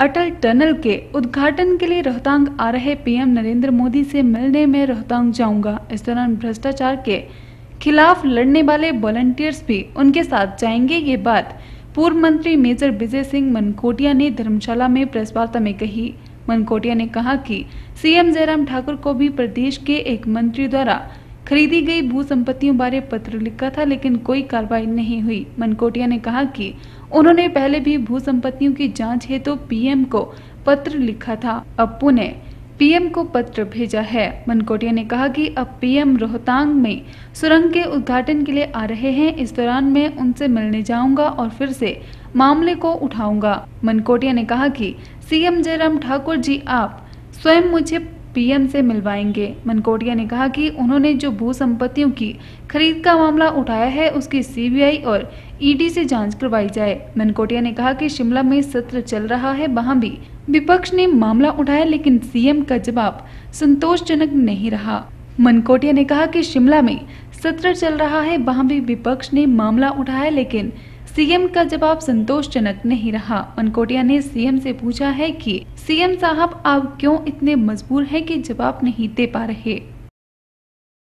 अटल tunnel के उद्घाटन के लिए रोहतांग आ रहे पीएम नरेंद्र मोदी से मिलने में रोहतांग जाऊँगा। इस दौरान भ्रष्टाचार के खिलाफ लड़ने वाले वॉलंटियर्स भी उनके साथ जाएँगे। ये बात पूर्व मंत्री मेजर विजय सिंह मनकोटिया ने धर्मशाला में प्रेस वार्ता में कही। मनकोटिया ने कहा कि सीएम जयराम ठाकुर को भी प्रदेश के एक मंत्री द्वारा खरीदी गई भू संपत्तियों बारे पत्र लिखा था, लेकिन कोई कार्रवाई नहीं हुई। मनकोटिया ने कहा कि उन्होंने पहले भी भू संपत्तियों की जाँच हेतु तो पीएम को पत्र लिखा था। अब पुणे, पीएम को पत्र भेजा है। मनकोटिया ने कहा कि अब पीएम रोहतांग में सुरंग के उद्घाटन के लिए आ रहे हैं। इस दौरान मैं उनसे मिलने जाऊँगा और फिर से मामले को उठाऊँगा। मनकोटिया ने कहा कि सीएम जयराम ठाकुर जी, आप स्वयं मुझे पीएम से मिलवाएँगे। मनकोटिया ने कहा कि उन्होंने जो भू संपत्तियों की खरीद का मामला उठाया है, उसकी सीबीआई और ईडी से जाँच करवाई जाए। मनकोटिया ने कहा कि शिमला में सत्र चल रहा है, वहाँ भी विपक्ष ने मामला उठाया, लेकिन सीएम का जवाब संतोषजनक नहीं रहा। मनकोटिया ने कहा कि शिमला में सत्र चल रहा है, वहाँ भी विपक्ष ने मामला उठाया, लेकिन सीएम का जवाब संतोषजनक नहीं रहा। मनकोटिया ने सीएम से पूछा है कि सीएम साहब आप क्यों इतने मजबूर हैं कि जवाब नहीं दे पा रहे?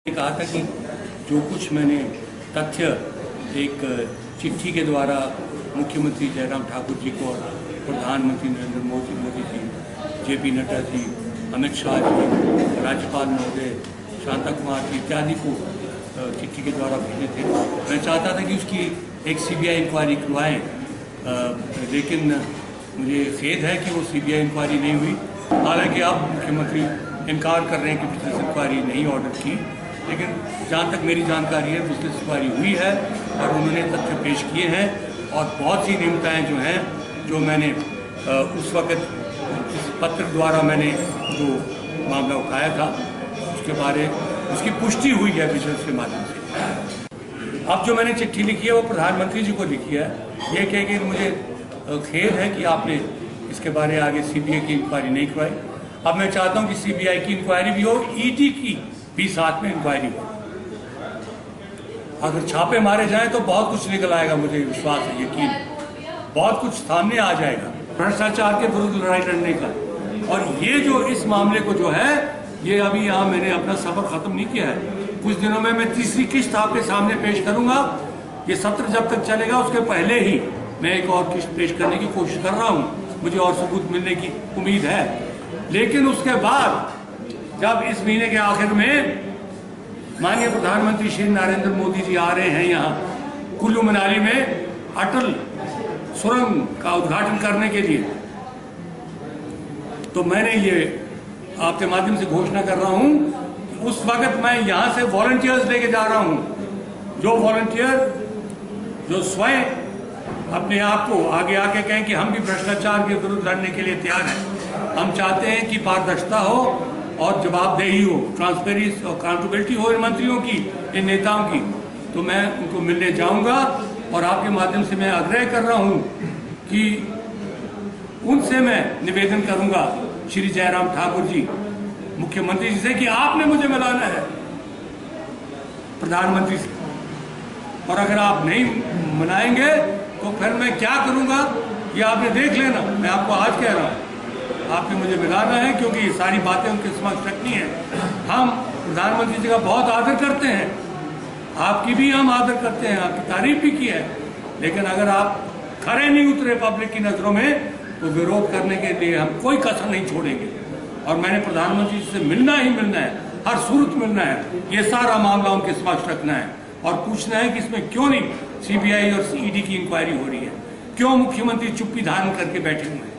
कहा था कि जो कुछ मैंने तथ्य एक चिट्ठी के द्वारा मुख्यमंत्री जयराम ठाकुर जी को और प्रधानमंत्री नरेंद्र मोदी मोदी जी जे पी नड्डा जी, अमित शाह जी, राज्यपाल महोदय, शांता कुमार जी इत्यादि को चिट्ठी के द्वारा भेजे थे। मैं चाहता था कि उसकी एक सीबीआई इंक्वायरी करवाएँ लेकिन मुझे खेद है कि वो सीबीआई इंक्वायरी नहीं हुई। हालाँकि अब मुख्यमंत्री इनकार कर रहे हैं कि बिज़नेस इंक्वायरी नहीं ऑर्डर की, लेकिन जहाँ तक मेरी जानकारी है बिज़नेस इंक्वायरी हुई है और उन्होंने तथ्य पेश किए हैं और बहुत सी नियमताएँ जो हैं, जो मैंने उस वक़्त, इस पत्र द्वारा मैंने जो मामला उठाया था, उसके बारे, उसकी पुष्टि हुई है बिज़नेस के माध्यम से। अब जो मैंने चिट्ठी लिखी है, वो प्रधानमंत्री जी को लिखी है। ये कह के मुझे खेद है कि आपने इसके बारे आगे सीबीआई की इंक्वायरी नहीं करवाई। अब मैं चाहता हूँ कि सीबीआई की इंक्वायरी भी हो ईडी की भी साथ में इंक्वायरी हो। अगर छापे मारे जाएँ तो बहुत कुछ निकल आएगा, मुझे विश्वास है, यकीन। बहुत कुछ सामने आ जाएगा। भ्रष्टाचार के विरुद्ध लड़ाई लड़ने का। और ये जो इस मामले को जो है, ये अभी यहाँ मैंने अपना सफ़र खत्म नहीं किया है। कुछ दिनों में मैं तीसरी किस्त आपके सामने पेश करूँगा। ये सत्र जब तक चलेगा, उसके पहले ही मैं एक और किस्त पेश करने की कोशिश कर रहा हूँ। मुझे और सबूत मिलने की उम्मीद है। लेकिन उसके बाद, जब इस महीने के आखिर में माननीय प्रधानमंत्री श्री नरेंद्र मोदी जी आ रहे हैं यहाँ, कुल्लू मनाली में अटल सुरंग का उद्घाटन करने के लिए तो मैंने ये आपके माध्यम से घोषणा कर रहा हूँ उस वक्त मैं यहाँ से वॉलंटियर्स लेके जा रहा हूँ। जो वॉलंटियर जो स्वयं अपने आप को आगे आके कहें कि हम भी भ्रष्टाचार के विरुद्ध लड़ने के लिए तैयार हैं। हम चाहते हैं कि पारदर्शिता हो और जवाबदेही हो ट्रांसपेरेंसी और अकाउंटेबिलिटी हो इन मंत्रियों की, इन नेताओं की। तो मैं उनको मिलने जाऊँगा और आपके माध्यम से मैं आग्रह कर रहा हूँ कि उनसे मैं निवेदन करूँगा श्री जयराम ठाकुर जी, मुख्यमंत्री जी से कि आपने मुझे मिलाना है। प्रधानमंत्री से। और अगर आप नहीं मनाएँगे तो फिर मैं क्या करूँगा? ये आपने देख लेना। मैं आपको आज कह रहा हूँ। आपने मुझे मिलाना है क्योंकि ये सारी बातें उनके समक्ष रखनी है। हम प्रधानमंत्री जी का बहुत आदर करते हैं। आपकी भी हम आदर करते हैं। आपकी तारीफ़ भी की है। लेकिन अगर आप खड़े नहीं उतरे पब्लिक की नज़रों में तो विरोध करने के लिए हम कोई कसर नहीं छोड़ेंगे। और मैंने प्रधानमंत्री से मिलना ही मिलना है। हर सूरत मिलना है। ये सारा मामला उनके समक्ष रखना है। और पूछना है कि इसमें क्यों नहीं सीबीआई और ईडी की इंक्वायरी हो रही है? क्यों मुख्यमंत्री चुप्पी धारण करके बैठे हुए हैं?